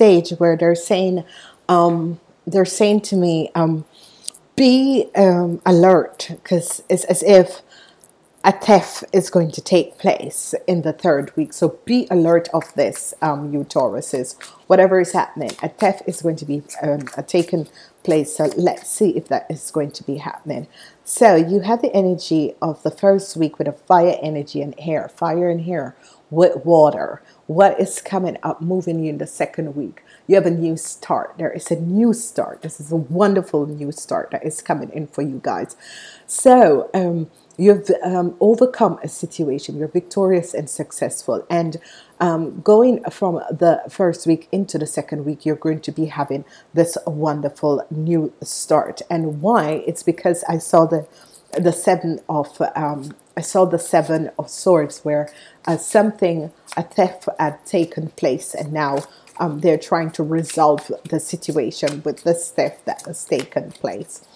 stage where they're saying, um, they're saying to me, um, be um, alert because it's as if a theft is going to take place in the third week. So be alert of this, um, you Tauruses. Whatever is happening, a theft is going to be um, taken place. So let's see if that is going to be happening. So you have the energy of the first week with a fire energy and air, fire and air with water. What is coming up, moving you in the second week? You have a new start. There is a new start. This is a wonderful new start that is coming in for you guys. So, um, you've um, overcome a situation, you're victorious and successful. And um, going from the first week into the second week, you're going to be having this wonderful new start. And why? It's because I saw the the seven of um, I saw the seven of swords where uh, something a theft had taken place and now um, they're trying to resolve the situation with this theft that has taken place.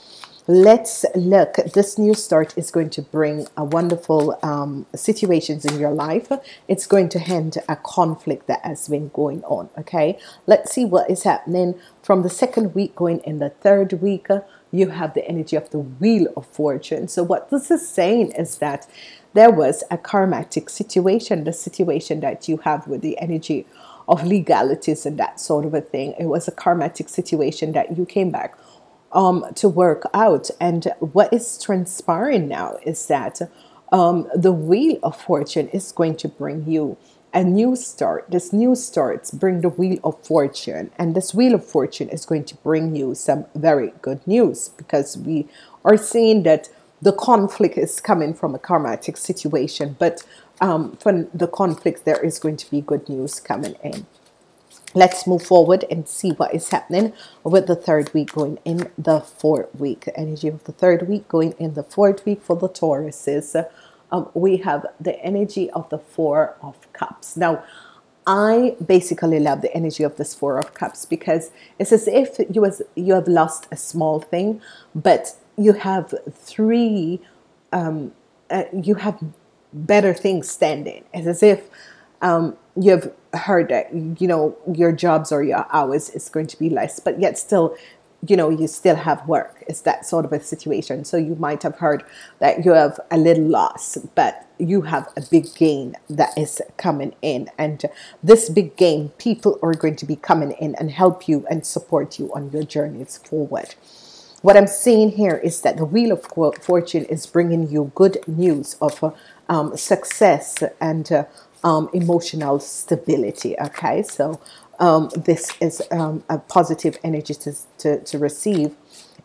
Let's look. This new start is going to bring a wonderful um, situations in your life. It's going to end a conflict that has been going on okay? Let's see what is happening from the second week going in the third week you have the energy of the wheel of fortune so what this is saying is that there was a karmatic situation the situation that you have with the energy of legalities and that sort of a thing it was a karmatic situation that you came back um, to work out. And what is transpiring now is that um, the wheel of fortune is going to bring you a new start. This new starts bring the wheel of fortune, and this wheel of fortune is going to bring you some very good news because we are seeing that the conflict is coming from a karmatic situation, but um, from the conflict, there is going to be good news coming in let's move forward and see what is happening with the third week going in the fourth week energy of the third week going in the fourth week for the Tauruses um, we have the energy of the four of cups. Now I basically love the energy of this four of cups because it's as if you was you have lost a small thing but you have three um, uh, you have better things standing. It's as if um, you have heard that you know your jobs or your hours is going to be less but yet still you know you still have work. It's that sort of a situation. So you might have heard that you have a little loss but you have a big gain that is coming in. And this big gain people are going to be coming in and help you and support you on your journeys forward. What I'm seeing here is that the Wheel of Fortune is bringing you good news of um, success and uh, um, emotional stability. Okay, so um, this is um, a positive energy to, to, to, receive.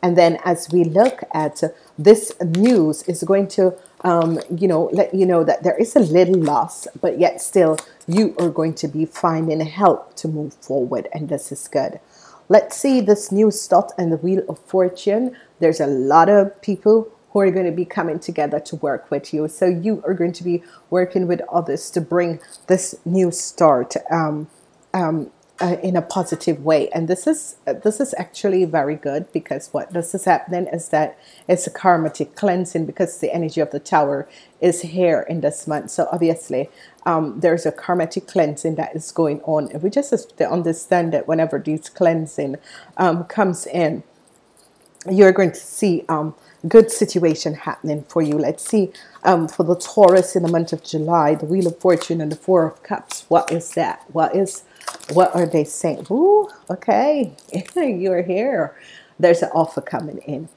And then as we look at this news is going to, um, you know, let you know that there is a little loss, but yet still you are going to be finding help to move forward. And this is good. Let's see this new start and the Wheel of Fortune. There's a lot of people who are going to be coming together to work with you. So you are going to be working with others to bring this new start um, um, uh, in a positive way. And this is uh, this is actually very good because what this is happening is that it's a karmatic cleansing because the energy of the tower is here in this month. So obviously um, there's a karmatic cleansing that is going on. And we just understand that whenever this cleansing um, comes in, you're going to see um, good situation happening for you. Let's see um, for the Taurus in the month of July, the Wheel of Fortune and the Four of Cups. What is that? What is, what are they saying? Ooh, okay, you're here. There's an offer coming in.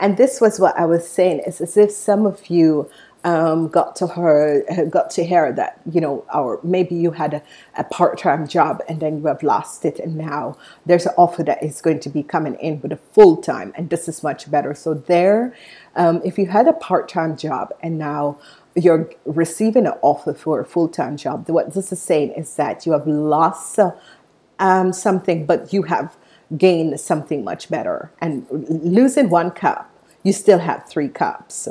And this was what I was saying. It's as if some of you um, got to her got to hear that you know or maybe you had a, a, part-time job and then you have lost it and now there's an offer that is going to be coming in with a full-time and this is much better so there um, if you had a part-time job and now you're receiving an offer for a full-time job what this is saying is that you have lost um, something but you have gained something much better and losing one cup you still have three cups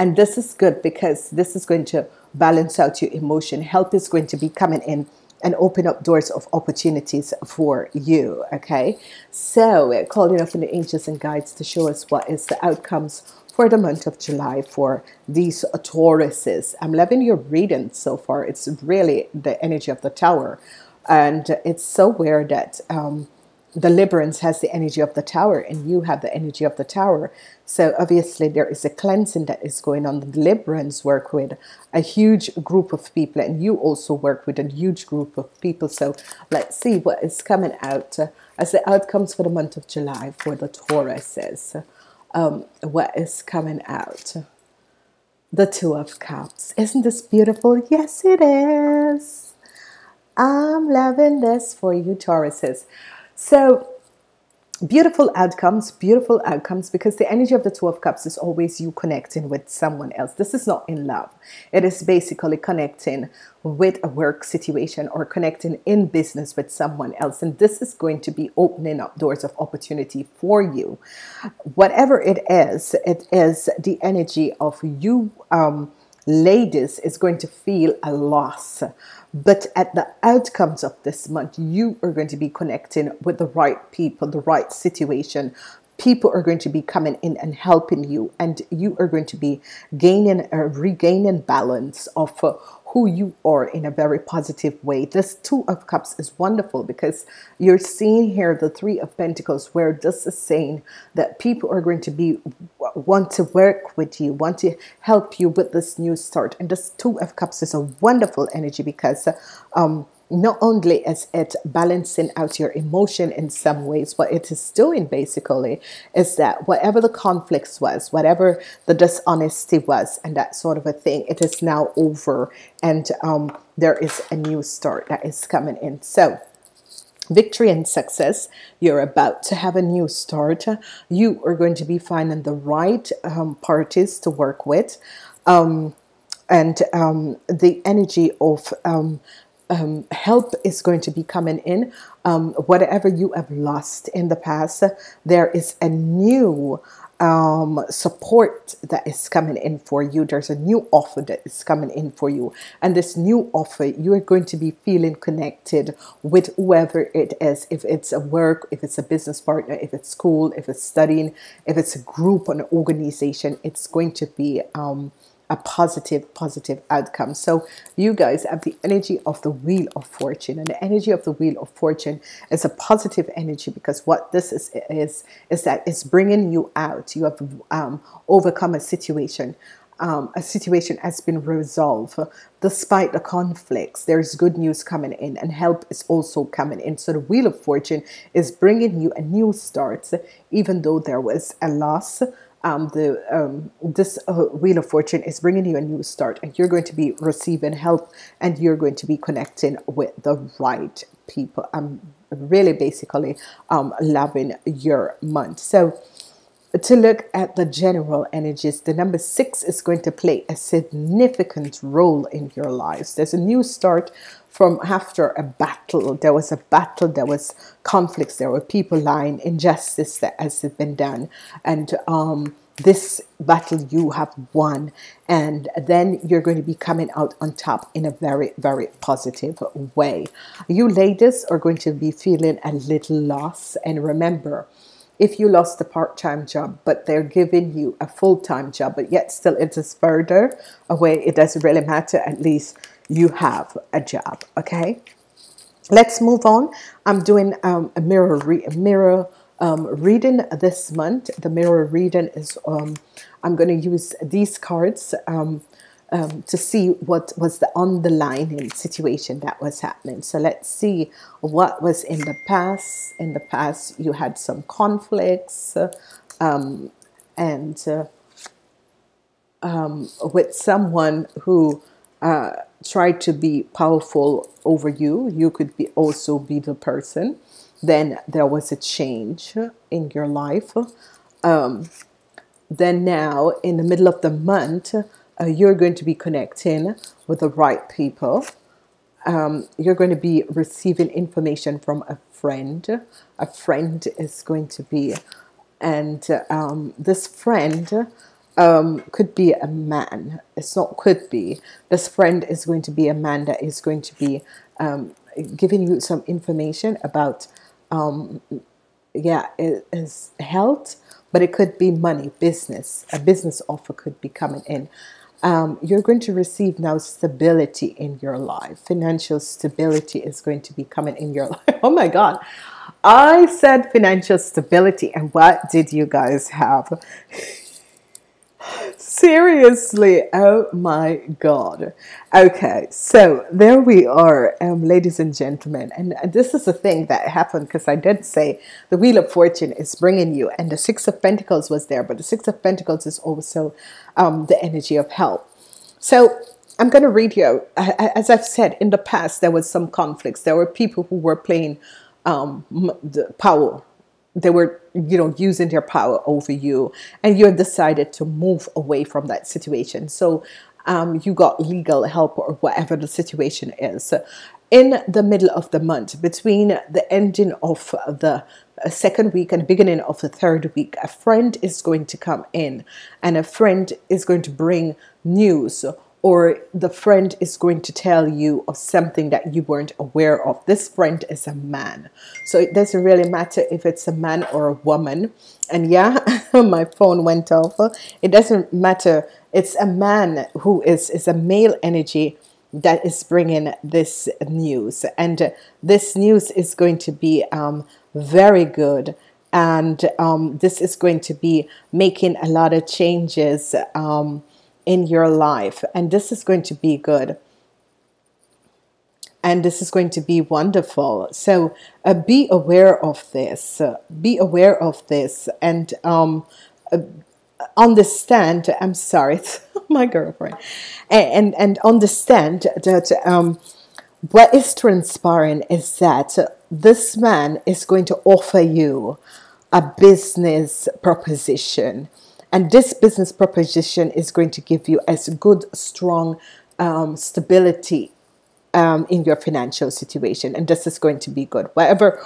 and this is good because this is going to balance out your emotion. Help is going to be coming in and open up doors of opportunities for you. Okay. So calling up in the angels and guides to show us what is the outcomes for the month of July for these Tauruses. I'm loving your reading so far. It's really the energy of the tower. And it's so weird that um, deliverance has the energy of the tower and you have the energy of the tower. So obviously there is a cleansing that is going on. The deliverance work with a huge group of people and you also work with a huge group of people. So let's see what is coming out uh, as the outcomes for the month of July for the Tauruses um, what is coming out. The two of cups. Isn't this beautiful? Yes it is. I'm loving this for you Tauruses. So beautiful outcomes beautiful outcomes because the energy of the two of cups is always you connecting with someone else. This is not in love. It is basically connecting with a work situation or connecting in business with someone else. And this is going to be opening up doors of opportunity for you. Whatever it is it is the energy of you um, ladies is going to feel a loss but at the outcomes of this month, you are going to be connecting with the right people, the right situation. People are going to be coming in and helping you, and you are going to be gaining or regaining balance of uh, who you are in a very positive way. This Two of Cups is wonderful because you're seeing here the Three of Pentacles, where this is saying that people are going to be want to work with you, want to help you with this new start. And this Two of Cups is a wonderful energy because um, not only is it balancing out your emotion in some ways, what it is doing basically is that whatever the conflicts was, whatever the dishonesty was, and that sort of a thing, it is now over, and um, there is a new start that is coming in. So, victory and success. You're about to have a new start. You are going to be finding the right um, parties to work with. Um, and um, the energy of um, help is going to be coming in. Um, whatever you have lost in the past, there is a new um, support that is coming in for you. There's a new offer that is coming in for you. And this new offer, you are going to be feeling connected with whoever it is. If it's a work, if it's a business partner, if it's school, if it's studying, if it's a group, an organization, it's going to be um, a positive, positive outcome. So you guys have the energy of the Wheel of Fortune, and the energy of the Wheel of Fortune is a positive energy because what this is is is that it's bringing you out. You have um, overcome a situation. Um, a situation has been resolved despite the conflicts there's good news coming in and help is also coming in so the wheel of fortune is bringing you a new start even though there was a loss um, the um, this uh, wheel of fortune is bringing you a new start and you're going to be receiving help and you're going to be connecting with the right people. I'm really basically um, loving your month. So to look at the general energies, the number six is going to play a significant role in your lives. There's a new start from after a battle. There was a battle, there was conflicts, there were people lying, injustice that has been done. And um, this battle you have won and then you're going to be coming out on top in a very very positive way you ladies are going to be feeling a little loss and remember if you lost a part-time job but they're giving you a full-time job but yet still it is further away it doesn't really matter at least you have a job okay? Let's move on. I'm doing um, a mirror re mirror um, reading this month. The mirror reading is um, i'm going to use these cards um, um, to see what was the underlying situation that was happening. So let's see what was in the past. In the past, you had some conflicts um, and uh, um, with someone who uh, tried to be powerful over you. You could be also be the person. Then there was a change in your life. Um, then now, in the middle of the month, uh, you're going to be connecting with the right people. Um, you're going to be receiving information from a friend. A friend is going to be, and um, this friend um, could be a man. It's not could be. This friend is going to be a man that is going to be um, giving you some information about, um, yeah, it is health, but it could be money, business. A business offer could be coming in um, you're going to receive now stability in your life. Financial stability is going to be coming in your life. Oh my God. I said financial stability, and what did you guys have? Seriously, oh my god. Okay, so there we are, um, ladies and gentlemen. And this is the thing that happened because I did say the Wheel of Fortune is bringing you, and the Six of Pentacles was there, but the Six of Pentacles is also um, the energy of help. So I'm going to read you. As I've said in the past, there was some conflicts. There were people who were playing um, the power they were you know using their power over you and you decided to move away from that situation. So um, you got legal help or whatever the situation is. In the middle of the month between the ending of the second week and beginning of the third week a friend is going to come in and a friend is going to bring news or the friend is going to tell you of something that you weren't aware of. This friend is a man. So it doesn't really matter if it's a man or a woman. And yeah, my phone went off. It doesn't matter. It's a man who is, is a male energy that is bringing this news. And this news is going to be um, very good. And um, this is going to be making a lot of changes. Um, in your life. And this is going to be good. And this is going to be wonderful. So uh, be aware of this. Uh, be aware of this. And um, uh, understand, I'm sorry, my girlfriend. And, and, and understand that um, what is transpiring is that this man is going to offer you a business proposition and this business proposition is going to give you as good, strong um, stability um, in your financial situation. And this is going to be good. Whatever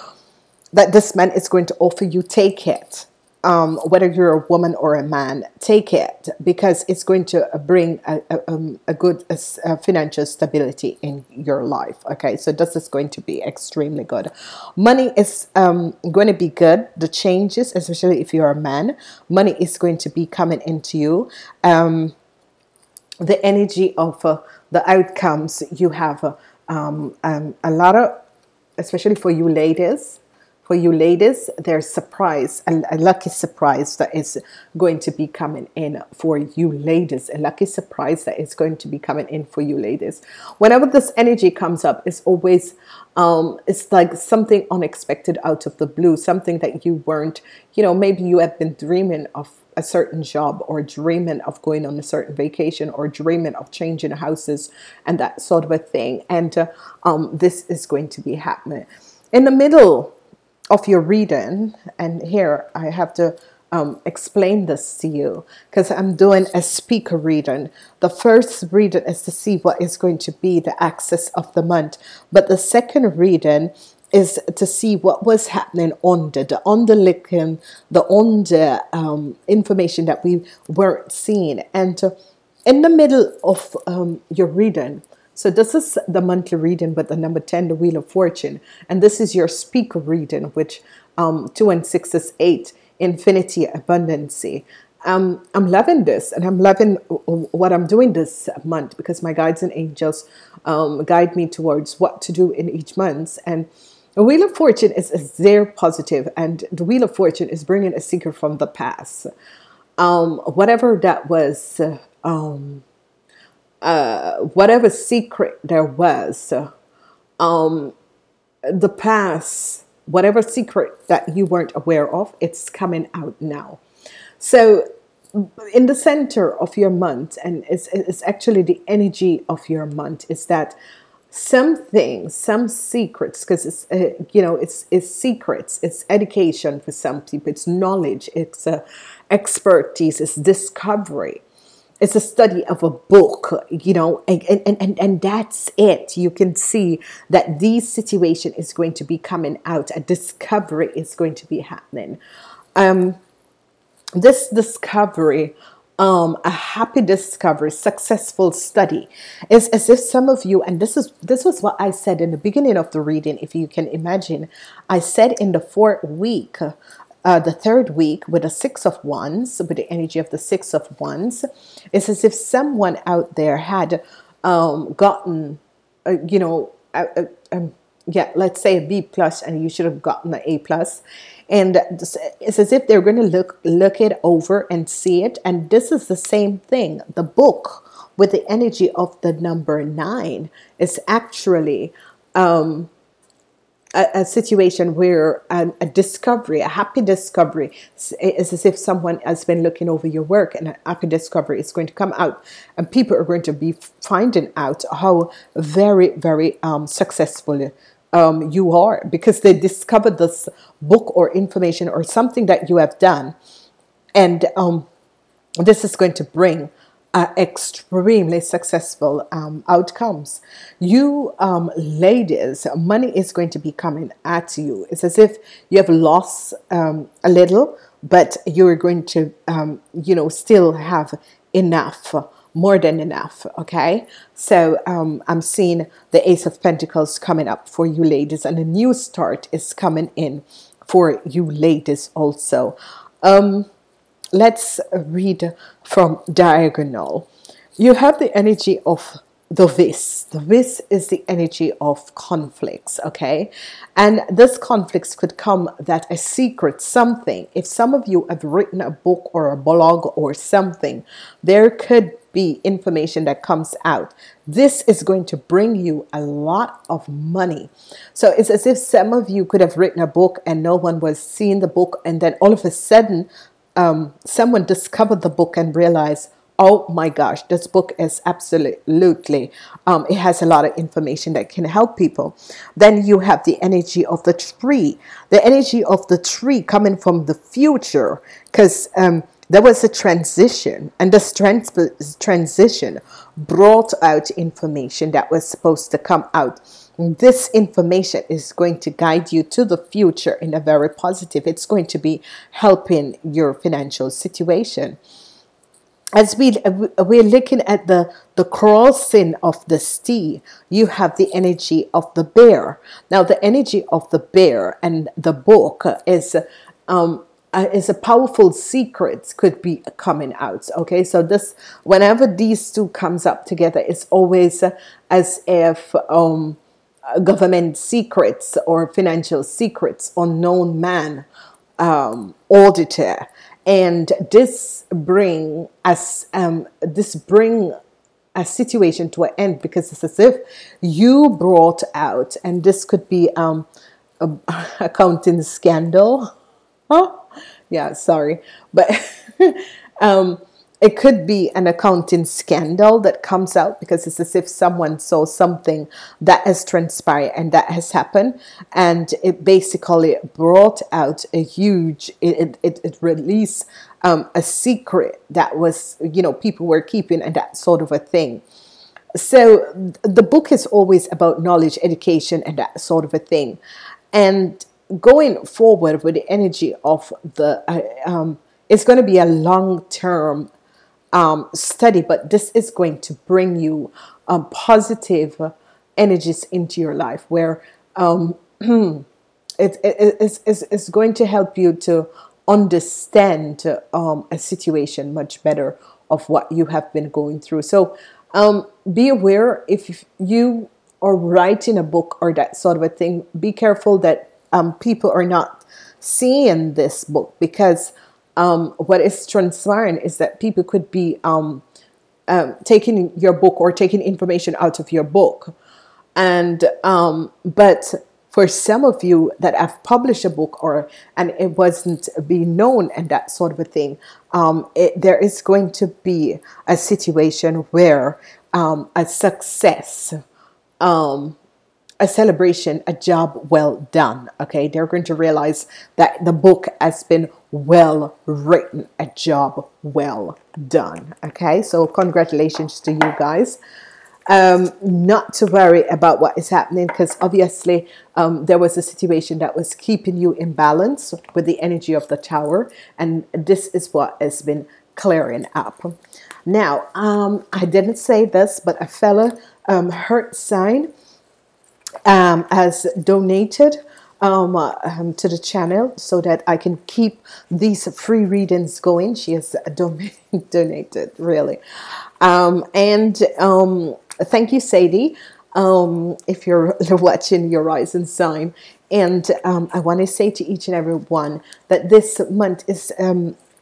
that this man is going to offer you, take it um, whether you're a woman or a man, take it because it's going to bring a, a, um, a good a financial stability in your life. Okay, so this is going to be extremely good. Money is um, going to be good. The changes, especially if you're a man, money is going to be coming into you. Um, the energy of uh, the outcomes you have uh, um, a lot of, especially for you ladies for you ladies, there's surprise, a, a, lucky surprise that is going to be coming in for you ladies. A lucky surprise that is going to be coming in for you ladies. Whenever this energy comes up, it's always, um, it's like something unexpected out of the blue, something that you weren't, you know, maybe you have been dreaming of a certain job or dreaming of going on a certain vacation or dreaming of changing houses and that sort of a thing. And uh, um, this is going to be happening. In the middle of your reading, and here I have to um, explain this to you because I'm doing a speaker reading. The first reading is to see what is going to be the axis of the month, but the second reading is to see what was happening under the underlying, the under um, information that we weren't seeing. And uh, in the middle of um, your reading, so this is the monthly reading with the number 10, the Wheel of Fortune. And this is your speaker reading, which um, 2 and 6 is 8, Infinity Abundancy. Um, I'm loving this and I'm loving what I'm doing this month because my guides and angels um, guide me towards what to do in each month. And the Wheel of Fortune is, is positive and the Wheel of Fortune is bringing a secret from the past. Um, whatever that was, um, uh, whatever secret there was, um, the past, whatever secret that you weren't aware of, it's coming out now. So, in the center of your month, and it's, it's actually the energy of your month, is that something, some secrets, because it's uh, you know it's it's secrets, it's education for some people, it's knowledge, it's uh, expertise, it's discovery it's a study of a book, you know, and, and, and, and that's it. You can see that this situation is going to be coming out. A discovery is going to be happening. Um, this discovery, um, a happy discovery, successful study, is as if some of you, and this is this was what I said in the beginning of the reading. If you can imagine, I said in the fourth week uh, the third week with a six of wands, with the energy of the six of wands. It's as if someone out there had um, gotten, uh, you know, uh, uh, um, yeah, let's say a B plus, and you should have gotten an A plus. And it's as if they're going to look look it over and see it. And this is the same thing. The book with the energy of the number nine is actually um, a, a, situation where a, a, discovery, a happy discovery, is as if someone has been looking over your work and a happy discovery is going to come out, and people are going to be finding out how very, very um, successful um, you are because they discovered this book or information or something that you have done, and um, this is going to bring uh, extremely successful um, outcomes. You um, ladies, money is going to be coming at you. It's as if you have lost um, a little, but you're going to, um, you know, still have enough, more than enough. Okay, so um, I'm seeing the Ace of Pentacles coming up for you ladies, and a new start is coming in for you ladies also. Um, let's read from diagonal. You have the energy of the vis. The vis is the energy of conflicts, okay? And this conflicts could come that a secret, something. If some of you have written a book or a blog or something, there could be information that comes out. This is going to bring you a lot of money. So it's as if some of you could have written a book and no one was seeing the book, and then all of a sudden um, someone discovered the book and realized, oh my gosh, this book is absolutely, um, it has a lot of information that can help people. Then you have the energy of the tree, the energy of the tree coming from the future, because um, there was a transition, and this trans transition brought out information that was supposed to come out. This information is going to guide you to the future in a very positive. It's going to be helping your financial situation. As we we're looking at the the crossing of the sea you have the energy of the bear. Now the energy of the bear and the book is um uh, is a powerful secret could be coming out okay so this whenever these two comes up together it's always as if um government secrets or financial secrets, unknown man, um, auditor, and this bring us um, this bring a situation to an end because it's as if you brought out, and this could be um, a accounting scandal. Oh, yeah, sorry, but um, it could be an accounting scandal that comes out because it's as if someone saw something that has transpired and that has happened. And it basically brought out a huge it it, it released um, a secret that was you know people were keeping and that sort of a thing. So the book is always about knowledge education and that sort of a thing. And going forward with the energy of the uh, um, it's going to be a long term um, study, but this is going to bring you um, positive energies into your life where um, it, it, it's, it's, it's going to help you to understand um, a situation much better of what you have been going through. So um, be aware if you are writing a book or that sort of a thing, be careful that um, people are not seeing this book because um, what is transpiring is that people could be um, um, taking your book or taking information out of your book. And um, but for some of you that have published a book or and it wasn't being known and that sort of a thing, um, it, there is going to be a situation where a success um, a celebration, a job well done. Okay, they're going to realize that the book has been well written, a job well done. Okay, so congratulations to you guys. Um, not to worry about what is happening because obviously um, there was a situation that was keeping you in balance with the energy of the tower, and this is what has been clearing up. Now, um, I didn't say this, but a fellow um, heart sign um, has donated um, um, to the channel so that I can keep these free readings going. She has don- donated, really. Um, and um, thank you, Sadie, um, if you're watching your rising sign. And um, I want to say to each and every one that this month is,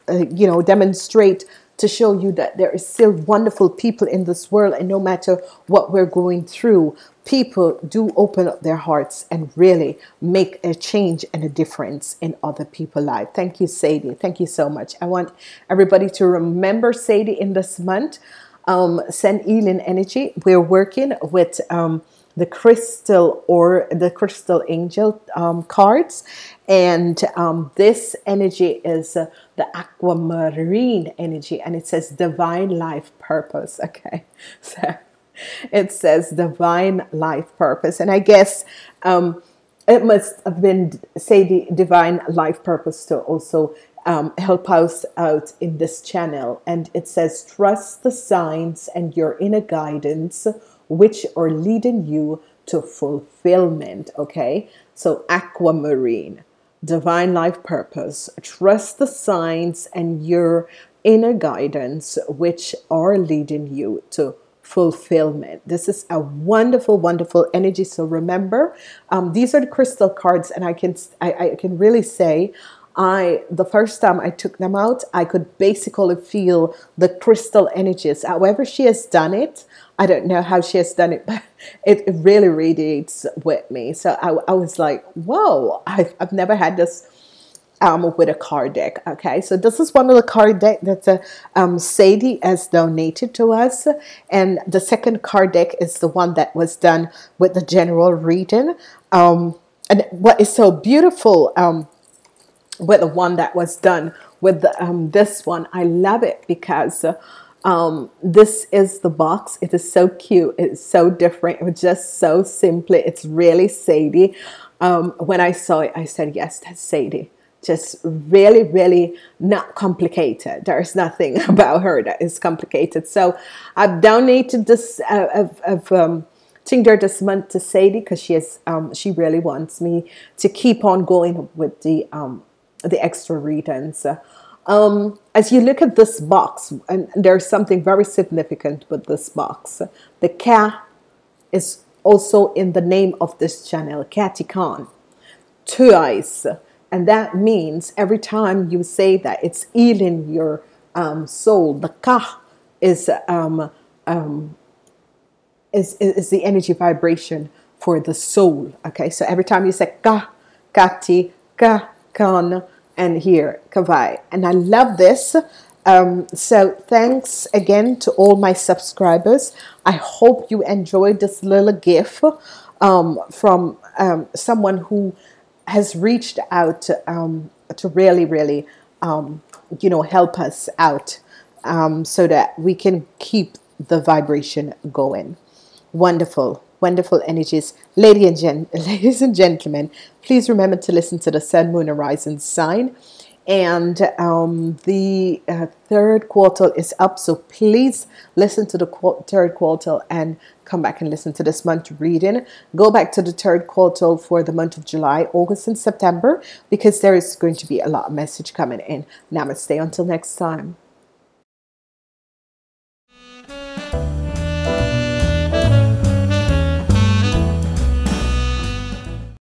uh, you know, demonstrate to show you that there is still wonderful people in this world. And no matter what we're going through, people do open up their hearts and really make a change and a difference in other people's lives. Thank you, Sadie. Thank you so much. I want everybody to remember Sadie in this month. Um, send Elin energy. We're working with um, the crystal or the crystal angel um, cards, and um, this energy is uh, the aquamarine energy, and it says divine life purpose. Okay, so it says divine life purpose. And I guess um, it must have been, say, the divine life purpose to also um, help us out in this channel. And it says, trust the signs and your inner guidance, which are leading you to fulfillment. Okay, so aquamarine, divine life purpose, trust the signs and your inner guidance, which are leading you to fulfillment. This is a wonderful, wonderful energy. So remember, um, these are the crystal cards, and I can I, I can really say. I the first time I took them out, I could basically feel the crystal energies. However, she has done it, I don't know how she has done it, but it, really radiates with me. So I, I was like, whoa, I've, I've never had this um, with a card deck. Okay, so this is one of the card deck that uh, um, Sadie has donated to us, and the second card deck is the one that was done with the general reading. Um, and what is so beautiful um, with the one that was done with the, um, this one, I love it because. Uh, um, this is the box. It is so cute. It's so different. It's just so simply. It's really Sadie. Um, when I saw it, I said, yes, that's Sadie just really, really not complicated. There's nothing about her that is complicated. So I've donated this uh, of, of um, Tinder this month to Sadie because she is um, she really wants me to keep on going with the um, the extra readings. Um, as you look at this box, and there's something very significant with this box. The cat is also in the name of this channel, Kaan. Two eyes and that means every time you say that, it's healing your um, soul. The ka is, um, um, is, is the energy vibration for the soul. Okay, so every time you say ka, kati, ka, kan, and here, kavai. And I love this. Um, so thanks again to all my subscribers. I hope you enjoyed this little gift um, from um, someone who has reached out to, um, to really, really, um, you know, help us out um, so that we can keep the vibration going. Wonderful, wonderful energies. Lady and gen- ladies and gentlemen, please remember to listen to the Sun, Moon, Horizon sign and um, the uh, third quarter is up. So please listen to the qu- third quarter and come back and listen to this month reading. Go back to the third quarter for the month of July, August, and September because there is going to be a lot of message coming in. Namaste. Until next time.